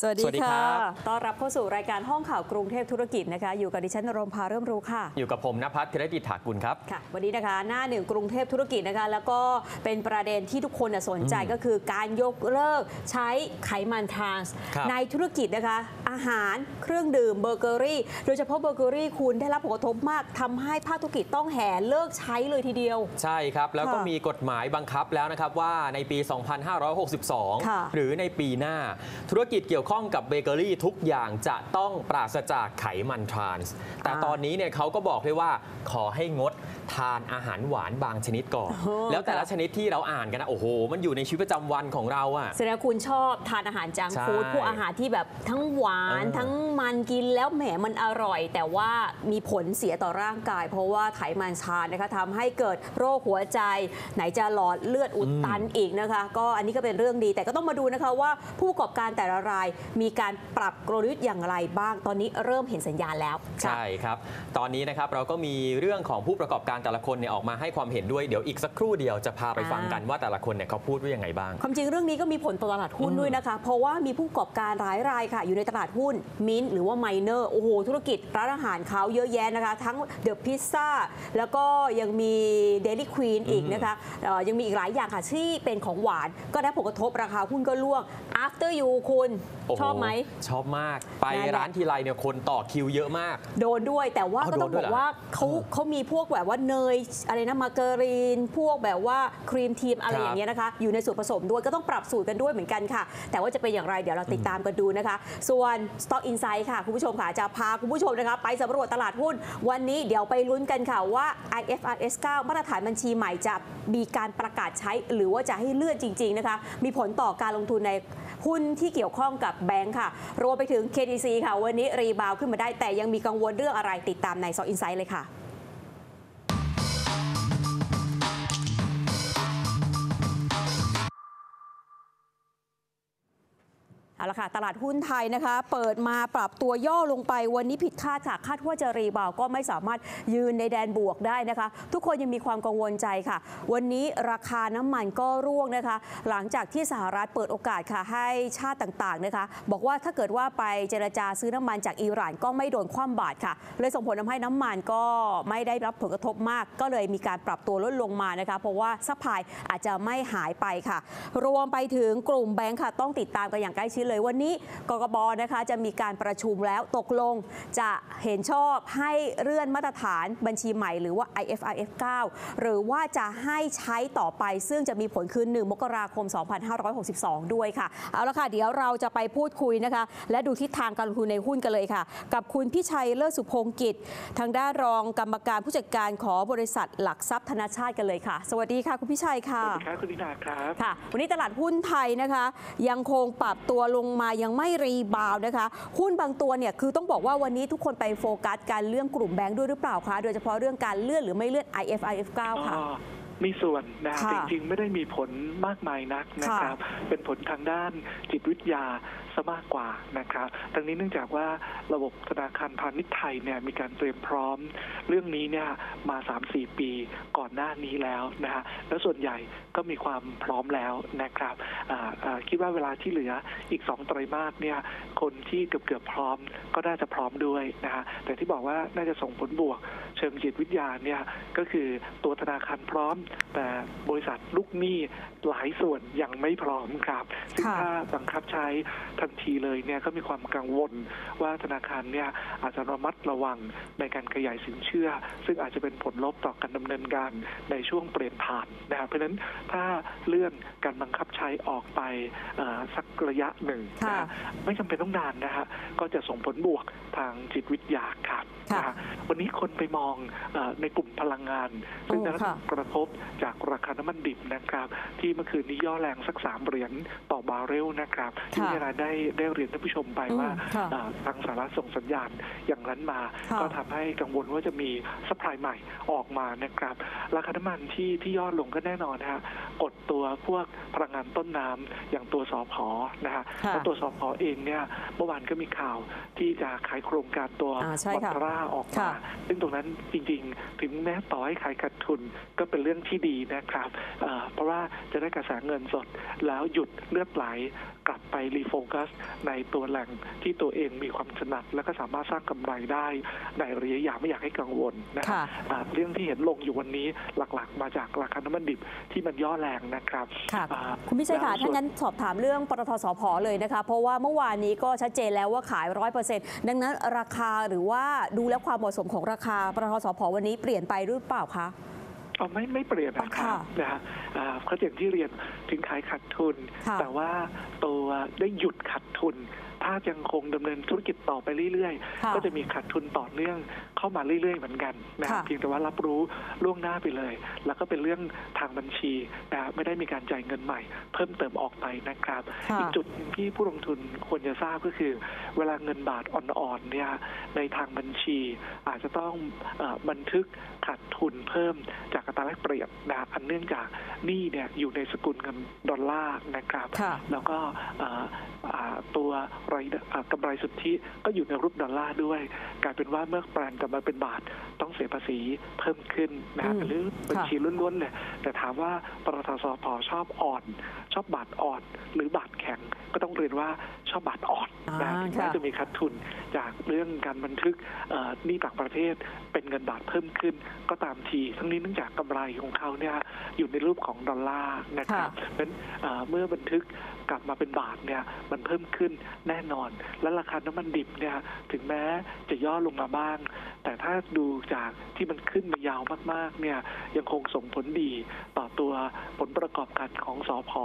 สวัสดีสวัสดีครับ ค่ะ ต้อนรับเข้าสู่รายการห้องข่าวกรุงเทพธุรกิจนะคะ อยู่กับดิฉันนรมพาเริ่มรู้ค่ะ อยู่กับผมนภัสธีรดิษฐากุลครับ ค่ะ วันนี้นะคะ หน้าหนึ่งกรุงเทพธุรกิจนะคะ แล้วก็เป็นประเด็นที่ทุกคนน่ะสนใจอืมก็คือการยกเลิกใช้ไขมันทรานส์ครับในธุรกิจนะคะ อาหารเครื่องดื่มเบเกอรี่ โดยเฉพาะเบเกอรี่คุณได้รับผลกระทบมากทำให้ภาคธุรกิจต้องแห่เลิกใช้เลยทีเดียว ใช่ครับ แล้วก็ค่ะมีกฎหมายบังคับแล้วนะครับว่าในปี ค่ะ2562 หรือในปีหน้า ธุรกิจเกี่ยวข้องกับเบเกอรี่ทุกอย่างจะต้องปราศจากไขมันทรานส์ แต่อ่าตอนนี้เนี่ยเขาก็บอกเลยว่าขอให้งด ทานอาหารหวานบางชนิดก่อนโอ้โหแล้วแต่ละชนิดที่เราอ่านกันนะโอ้โห มันอยู่ในชีวิตประจำวันของเราอะแสดงว่าคุณชอบทานอาหารจังใช่ฟู้ดพวกอาหารที่แบบทั้งหวานเออทั้งมันกินแล้วแหมมันอร่อย แต่ว่ามีผลเสียต่อร่างกาย เพราะว่าไขมันทรานนะคะทำให้เกิดโรคหัวใจ ไหนจะหลอดเลือดอุดตันอีกนะคะ ก็อันนี้ก็เป็นเรื่องดี แต่ก็ต้องมาดูนะคะว่าผู้ประกอบการแต่ละรายมีการปรับกลยุทธ์อย่างไรบ้าง ตอนนี้เริ่มเห็นสัญญาณแล้วค่ะใช่ครับ ตอนนี้นะครับเราก็มีเรื่องของผู้ประกอบการแต่ละคนเนี่ยออกมาให้ความเห็นด้วยเดี๋ยวอีกสักครู่เดียวจะพาไปฟังกันว่าแต่ละคนเนี่ยเขาพูดว่ายังไงบ้าง ความจริงเรื่องนี้ก็มีผลต่อตลาดหุ้นอืมด้วยนะคะ เพราะว่ามีผู้ประกอบการหลายรายค่ะ อยู่ในตลาดหุ้นมินหรือว่าไมเนอร์โอ้โหธุรกิจร้านอาหารเขาเยอะแยะนะคะ ทั้งเดอะพิซซ่าแล้วก็ยังมีเดลี่ควีนอีกนะคะเอ่อยังมีอีกหลายอย่างค่ะที่เป็นของหวาน ก็ได้ผลกระทบราคาหุ้นก็ร่วง after you คุณโโชอบไหมชอบมากไปนั่นแหละร้านทีไรเนี่ยคนต่อคิวเยอะมาก โดนด้วยแต่ว่าเอาก็ต้องโดนด้บวยอกเหรอว่าเขาเออเขามีพวกแบบว่าเนยอะไรนะมาการีน พวกแบบว่าครีมทีมอะไรครับ อย่างเงี้ยนะคะ อยู่ในส่วนผสมด้วยก็ต้องปรับสูตรกันด้วยเหมือนกันค่ะ แต่ว่าจะเป็นอย่างไรเดี๋ยวเราติดตามกันดูนะคะ ส่วน Stock Insight ค่ะ คุณผู้ชมค่ะ จะพาคุณผู้ชมนะคะ ไปสำรวจตลาดหุ้น วันนี้เดี๋ยวไปลุ้นกันค่ะว่า IFRS 9 มาตรฐานบัญชีใหม่จะมีการประกาศใช้ หรือว่าจะให้เลื่อนจริง ๆนะคะ มีผลต่อการลงทุนใน หุ้นที่เกี่ยวข้องกับแบงค์ค่ะ รวมไปถึง KTC ค่ะ วันนี้ rebound ขึ้นมาได้แต่ยังมีกังวลเรื่องอะไรติดตามใน Stock Insight เลยค่ะ เอาละค่ะตลาดหุ้นไทยนะคะ เปิดมาปรับตัวย่อลงไปวันนี้ผิดคาดค่ะคาดว่าจะ rebound ก็ไม่สามารถยืนในแดนบวกได้นะคะ ทุกคนยังมีความกังวลใจค่ะ วันนี้ราคาน้ำมันก็ร่วงนะคะ หลังจากที่สหรัฐเปิดโอกาสค่ะให้ชาติต่างๆนะคะ บอกว่าถ้าเกิดว่าไปเจรจาซื้อน้ำมันจากอิหร่านก็ไม่โดนคว่ำบาตรค่ะ เลยส่งผลทำให้น้ำมันก็ไม่ได้รับผลกระทบมาก ก็เลยมีการปรับตัวลดลงมานะคะ เพราะว่า supplyอาจจะไม่หายไปค่ะ รวมไปถึงกลุ่มแบงค์ค่ะต้องติดตามกันอย่างใกล้ชิดเลยวันนี้กกบนะคะจะมีการประชุมแล้วตกลงจะเห็นชอบให้เลื่อนมาตรฐานบัญชีใหม่หรือว่า IFRS 9 หรือว่าจะให้ใช้ต่อไป ซึ่งจะมีผลคือ1มกราคม 2562 ด้วยค่ะ เอาละค่ะ เดี๋ยวเราจะไปพูดคุยนะคะ และดูทิศทางการลงทุนในหุ้นกันเลยค่ะ กับคุณพิชัยเลิศสุพงกิจ ทางด้านรองกรรมการผู้จัดการของบริษัทหลักทรัพย์ธนาชาติกันเลยค่ะ สวัสดีค่ะ คุณพิชัยค่ะสวัสดีครับคุณดินาครับค่ะ วันนี้ตลาดหุ้นไทยนะคะ ยังคงปรับตัวลงมายังไม่รีบาวด์นะคะ หุ้นบางตัวเนี่ยคือต้องบอกว่าวันนี้ทุกคนไปโฟกัสการเรื่องกลุ่มแบงค์ด้วยหรือเปล่าคะโดยเฉพาะเรื่องการเลื่อนหรือไม่เลื่อน IFIF 9ค่ะก็มีส่วนนะค่ะแต่จริงๆ ไม่ได้มีผลมากมายนักนะครับ เป็นผลทางด้านจิตวิทยา ซะมากกว่านะครับทั้งนี้เนื่องจากว่าระบบธนาคารพาณิชย์ไทยเนี่ยมีการเตรียมพร้อม เรื่องนี้เนี่ยมา 3-4 ปีก่อนหน้านี้แล้วนะฮะแล้วส่วนใหญ่ก็มีความพร้อมแล้วนะครับอ่าอ่าคิดว่าเวลาที่เหลืออีก 2 ไตรมาสเนี่ยคนที่เกือบเกือบพร้อมก็น่าจะพร้อมด้วยนะฮะแต่ที่บอกว่าน่าจะส่งผลบวก เชิงจิตวิทยาเนี่ยก็คือตัวธนาคารพร้อม แต่บริษัทลูกหนี้หลายส่วนยังไม่พร้อมครับซึ่งถ้าบังคับใช้ทันทีเลยเนี่ยก็มีความกังวลว่าธนาคารเนี่ยอาจจะระมัดระวังในการขยายสินเชื่อ ซึ่งอาจจะเป็นผลลบต่อการดำเนินการในช่วงเปลี่ยนผ่านนะครับเพราะฉะนั้นถ้าเลื่อนการบังคับใช้ออกไปเอ่อสักระยะหนึ่งนะค่ะฮะไม่จำเป็นต้องนานนะฮะก็จะส่งผลบวกทางจิตวิทยาครับค่ะนะฮะวันนี้คนไปมองเออในกลุ่มพลังงาน ซึ่งโอ้ได้รับค่ะกระทบจากราคาน้ำมันดิบนะครับ ที่เมื่อคืนนี้ย่อแรงสักสามเหรียญต่อบาร์เรลนะครับ ที่ค่ะเวลาได้ได้เรียนท่านผู้ชมไปอืมว่าค่ะเอ่อทางสหรัฐส่งสัญญาณอย่างนั้นมาค่ะก็ทำให้กังวลว่าจะมีสป라이ใหม่ออกมานะครับ ราคาน้ำมันที่ที่ย่อลงก็แน่นอนนะฮะกดตัวพวกพลังงานต้นน้ำอย่างตัวสอพอนะฮะค่ะแล้วตัวสอพอเองเนี่ยเมื่อวานก็มีข่าวที่จะขายโครงการตัวอ่าใช่มอค่ะตราออกมาค่ะซึ่งตรงนั้นจริงๆ ถึงแม้ต่อให้ขายขาดทุนก็เป็นเรื่องที่ดีนะครับเอ่อเพราะว่าจะได้กระแสเงินสดแล้วหยุดเลื่อนดไหลกลับไปรีโฟกัส ในตัวแหล่งที่ตัวเองมีความถนัด แล้วก็สามารถสร้างกำไรได้ในระยะยาวไม่อยากให้กังวลนะครับค่ะอ่าเรื่องที่เห็นลงอยู่วันนี้หลักๆ มาจากราคาน้ำมันดิบที่มันย่อแรงนะครับค่ะอ่าคุณพิชัยค่ะแล้วส่วนถ้างั้นสอบถามเรื่องปตทสพเลยนะคะ เพราะว่าเมื่อวานนี้ก็ชัดเจนแล้วว่าขายร้อยเปอร์เซ็นต์ดังนั้นราคาหรือว่าดูแล้วความเหมาะสมของราคาปตทสพวันนี้เปลี่ยนไปหรือเปล่าคะเอาไม่ไม่เปลี่ยนนะครัค่ะบนะฮะอ่าเขาอย่างที่เรียนถึงขายขาดทุนค่ะแต่ว่าตัวได้หยุดขาดทุน ถ้ายังคงดำเนินธุรกิจต่อไปเรื่อยค่ะๆก็จะมีขาดทุนต่อเนื่องเข้ามาเรื่อยๆ เหมือนกันนะฮะค่ะเพียงแต่ว่ารับรู้ล่วงหน้าไปเลย แล้วก็เป็นเรื่องทางบัญชีนะฮะไม่ได้มีการจ่ายเงินใหม่ เพิ่มเติมออกไปนะครับค่ะอีกจุดหนึ่งที่ผู้ลงทุนควรจะทราบก็คือ เวลาเงินบาทอ่อนๆเนี่ยในทางบัญชี อาจจะต้องเออบันทึกขาดทุนเพิ่มจากอัตราแลกเปลี่ยนนะอันเนื่องจากหนี้เนี่ยอยู่ในสกุลเงินดอลลาร์นะครับค่ะแล้วก็เอ่ออ่าตัวรายได้อ่ากำไรสุทธิก็อยู่ในรูปดอลลาร์ด้วย กลายเป็นว่าเมื่อแปลงกลับมาเป็นบาทต้องเสียภาษีเพิ่มขึ้นนะอืมเป็นเรื่องบัญชีล้วนๆเลยแต่ถามว่าปตท.สผ.ชอบอ่อน ชอบบาทอ่อน หรือบาทแข็งก็ต้องเรียนว่าชอบบาทอ่อนนะอ่าถึงแม้ค่ะจะมีขาดทุนจากเรื่องการบันทึกเอ่อหนี้ต่างประเทศเป็นเงินบาทเพิ่มขึ้น ก็ตามที ทั้งนี้เนื่องจากกำไรของเขาเนี่ยอยู่ในรูปของดอลลาร์นะครับเพราะฉะนั้นเอ่อเมื่อบันทึกกลับมาเป็นบาทเนี่ยมันเพิ่มขึ้นแน่นอน และราคาน้ำมันดิบเนี่ยถึงแม้จะย่อลงมาบ้าง แต่ถ้าดูจากที่มันขึ้นมายาวมากๆเนี่ยยังคงส่งผลดีต่อตัวผลประกอบการของสอพอ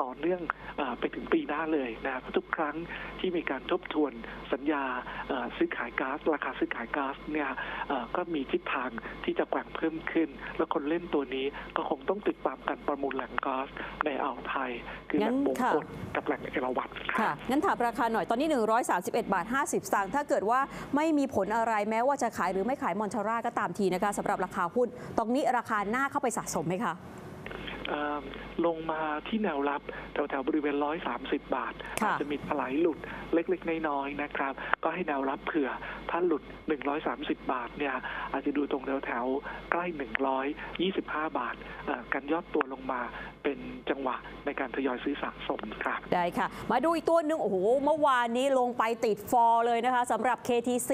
ต่อเนื่องเออไปถึงปีหน้าเลยนะเพราะทุกครั้งที่มีการทบทวนสัญญาเอ่อซื้อขายก๊าซราคาซื้อขายก๊าซเนี่ยเอ่อก็มีทิศทางที่จะแกว่งเพิ่มขึ้น แล้วคนเล่นตัวนี้ก็คงต้องติดตามการประมูลแหล่งก๊าซในอ่าวไทย คือแหล่งงั้นมงค่ะกฎกับแหล่งเอราวัณครับค่ะ งั้นถามราคาหน่อยตอนนี้ 131 บาท 50 สตางค์ถ้าเกิดว่าไม่มีผลอะไรแม้ว่าจะขายหรือไม่ขายมอนชาร่าก็ตามทีนะคะสำหรับราคาหุ้น ตรงนี้ราคาหน้าเข้าไปสะสมไหมคะเอ่อ ลงมาที่แนวรับแถวๆบริเวณ 130 บาทค่ะอาจจะมีถลายหลุดเล็กๆ น้อยๆนะครับ ก็ให้แนวรับเผื่อถ้าหลุด 130 บาทเนี่ยอาจจะดูตรงแถวๆใกล้ 125 บาทเอ่อการย่อตัวลงมาเป็นจังหวะในการทยอยซื้อสะสมครับ ได้ค่ะ มาดูอีกตัวหนึ่งโอ้โหเมื่อวานนี้ลงไปติดฟอร์เลยนะคะสำหรับ KTC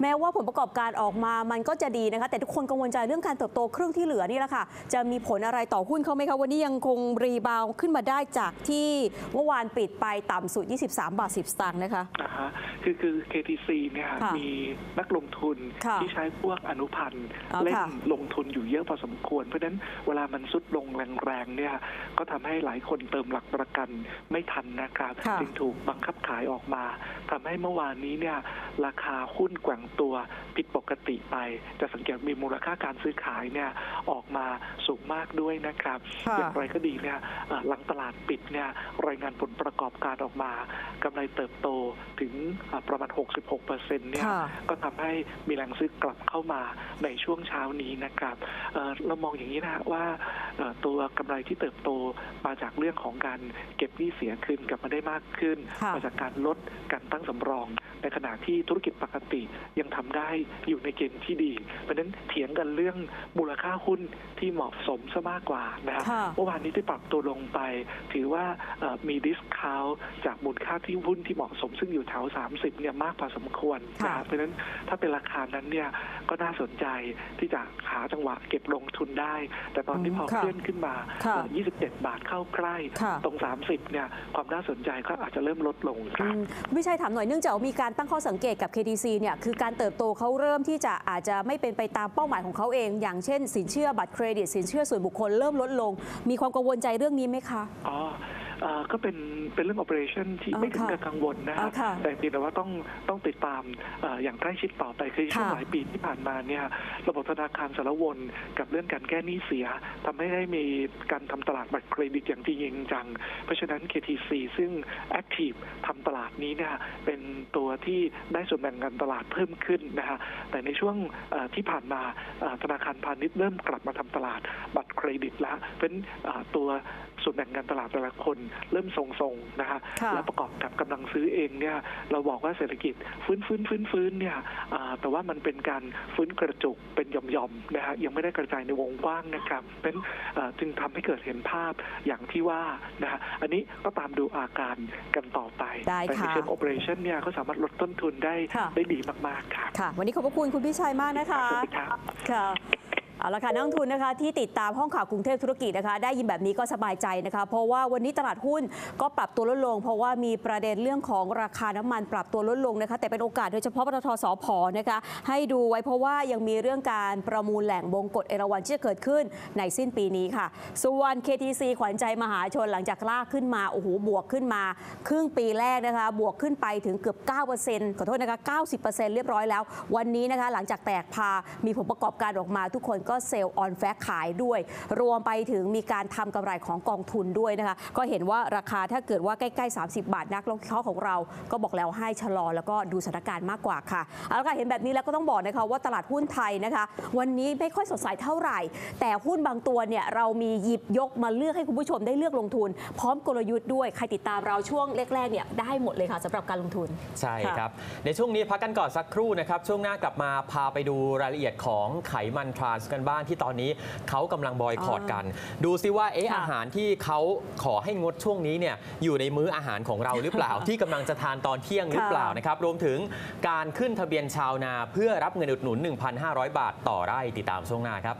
แม้ว่าผลประกอบการออกมามันก็จะดีนะคะ แต่ทุกคนกังวลใจเรื่องการเติบโตครึ่งที่เหลือนี่แหละค่ะ จะมีผลอะไรต่อหุ้นเขาไหมคะวันนี้ยังคง rebound ขึ้นมาได้จากที่เมื่อวานปิดไปต่ำสุด 23 บาท 10 สตางค์นะคะนะฮะคือคือ KTC เนี่ยค่ะมีนักลงทุนค่ะที่ใช้พวกอนุพันธ์อ๋อเล่นค่ะ ลงทุนอยู่เยอะพอสมควร เพราะฉะนั้นเวลามันซุดลงแรงๆเนี่ยก็ทำให้หลายคนเติมหลักประกันไม่ทันนะครับค่ะ จึงถูกบังคับขายออกมาทำให้เมื่อวานนี้เนี่ยราคาหุ้นแกว่งตัวผิดปกติไป จะสังเกตมีมูลค่าการซื้อขายเนี่ยออกมาสูงมากด้วยนะครับค่ะอย่างไรก็ดีเนี่ยหลังตลาดปิดเนี่ยรายงานผลประกอบการออกมากำไรเติบโตถึงอ่าประมาณ 66เปอร์เซ็นต์เนี่ยค่ะก็ทำให้มีแรงซื้อกลับเข้ามาในช่วงเช้านี้นะครับเอ่อเรามองอย่างนี้นะฮะว่าเอ่อตัวกำไรที่เติบโตมาจากเรื่องของการเก็บหนี้เสียคืนกลับมาได้มากขึ้นค่ะมาจากการลดการตั้งสำรอง ในขณะที่ธุรกิจปกติยังทำได้อยู่ในเกณฑ์ที่ดี เพราะฉะนั้นเถียงกันเรื่องมูลค่าหุ้นที่เหมาะสมซะมากกว่านะฮะค่ะเมื่อวานนี้ที่ปรับตัวลงไป ถือว่าเอ่อมี discount จากมูลค่าที่หุ้นที่เหมาะสมซึ่งอยู่แถว30เนี่ยมากพอสมควรนะค่ะครับเพราะฉะนั้นถ้าเป็นราคานั้นเนี่ยก็น่าสนใจที่จะหาจังหวะเก็บลงทุนได้ แต่ตอนที่พอค่ะเคลื่อนขึ้นมาค่ะเอ่อ27 บาทเข้าใกล้ค่ะตรง 30เนี่ยความน่าสนใจก็อาจจะเริ่มลดลงคือืรับ คุณวิชัยถามหน่อยเนื่องจากว่ามีการตั้งข้อสังเกตกับ KTC เนี่ยคือการเติบโตเขาเริ่มที่จะอาจจะไม่เป็นไปตามเป้าหมายของเขาเอง อย่างเช่น สินเชื่อบัตรเครดิตสินเชื่อส่วนบุคคลเริ่มลดลง มีความกังวลใจเรื่องนี้ไหมคะอ๋อเอ่อก็เป็นเป็นเรื่อง operation ที่อ๋อไม่ถึงค่ะกับกังวลนะอ๋ฮะอค่ะแต่เพียงแต่ว่าต้องต้องติดตามเอ่ออย่างใกล้ชิดต่อไปคือช่วงค่ะหลายปีที่ผ่านมาเนี่ยระบบธนาคารสารวนกับเรื่องการแก้หนี้เสียทำให้ได้มีการทำตลาดบัตรเครดิตอย่างจริงจัง เพราะฉะนั้น KTC ซึ่ง active ทำตลาดนี้เนี่ยเป็นตัวที่ได้ส่วนแบ่งการตลาดเพิ่มขึ้นนะฮะแต่ในช่วงเอ่อที่ผ่านมาเอ่อธนาคารพาณิชย์เริ่มกลับมาทำตลาดบัตรเครดิตแล้วเป็นเอ่อตัวส่วนแบ่งการตลาดแต่ละคนเริ่มทรงๆนะคะค่ะและประกอบกับกำลังซื้อเองเนี่ยเราบอกว่าเศรษฐกิจฟื้นฟื้นฟื้นฟื้นเนี่ยอ่าแต่ว่ามันเป็นการฟื้นกระจุกเป็นหย่อมๆนะฮะยังไม่ได้กระจายในวงกว้างนะครับเป็นเอ่อจึงทำให้เกิดเห็นภาพอย่างที่ว่านะฮะอันนี้ก็ตามดูอาการกันต่อไปได้แต่ในค่ะเชิง operation เนี่ยเขาสามารถลดต้นทุนได้ค่ะได้ดีมากๆครับค่ะวันนี้ขอบพระคุณคุณพิชัยมากนะคะสวัสดีครับค่ะ เอาละค่ะนักลงทุนนะคะที่ติดตามห้องข่าวกรุงเทพธุรกิจนะคะ ได้ยินแบบนี้ก็สบายใจนะคะ เพราะว่าวันนี้ตลาดหุ้นก็ปรับตัวลดลง เพราะว่ามีประเด็นเรื่องของราคาน้ำมันปรับตัวลดลงนะคะ แต่เป็นโอกาสโดยเฉพาะปตทสพนะคะ ให้ดูไว้เพราะว่ายังมีเรื่องการประมูลแหล่งบงกฎเอราวันที่จะเกิดขึ้นในสิ้นปีนี้ค่ะ ส่วน KTC ขวัญใจมหาชนหลังจากลากขึ้นมาโอ้โหบวกขึ้นมา ครึ่งปีแรกนะคะบวกขึ้นไปถึงเกือบ 9%ขอโทษนะคะ90%เรียบร้อยแล้ว วันนี้นะคะหลังจากแตกพามีผลประกอบการออกมาทุกคนก็เซลล์ออนแฟกขายด้วย รวมไปถึงมีการทำกำไรของกองทุนด้วยนะคะ ก็เห็นว่าราคาถ้าเกิดว่าใกล้ๆ 30 บาทนักลงทุนของเรา ก็บอกแล้วให้ชะลอแล้วก็ดูสถานการณ์มากกว่าค่ะเอาละค่ะเห็นแบบนี้แล้วก็ต้องบอกนะคะว่าตลาดหุ้นไทยนะคะ วันนี้ไม่ค่อยสดใสเท่าไหร่ แต่หุ้นบางตัวเนี่ยเรามีหยิบยกมาเลือกให้คุณผู้ชมได้เลือกลงทุน พร้อมกลยุทธ์ด้วยใครติดตามเราช่วงแรกๆเนี่ยได้หมดเลยค่ะสำหรับการลงทุนใช่ค่ะครับในช่วงนี้พักกันก่อนสักครู่นะครับช่วงหน้ากลับมาพาไปดูรายละเอียดของไขมันทรานส์กันบ้างที่ตอนนี้เขากำลังบอยคอรดกัน ดูซิว่าเอ๊ะค่ะอาหารที่เขาขอให้งดช่วงนี้เนี่ยอยู่ในมื้ออาหารของเราหรือเปล่า ที่กำลังจะทานตอนเที่ยงหรือเปล่านะครับรวมถึงการขึ้นทะเบียนชาวนา เพื่อรับเงินอุดหนุน 1,500 บาทต่อไร่ติดตามช่วงหน้าครับ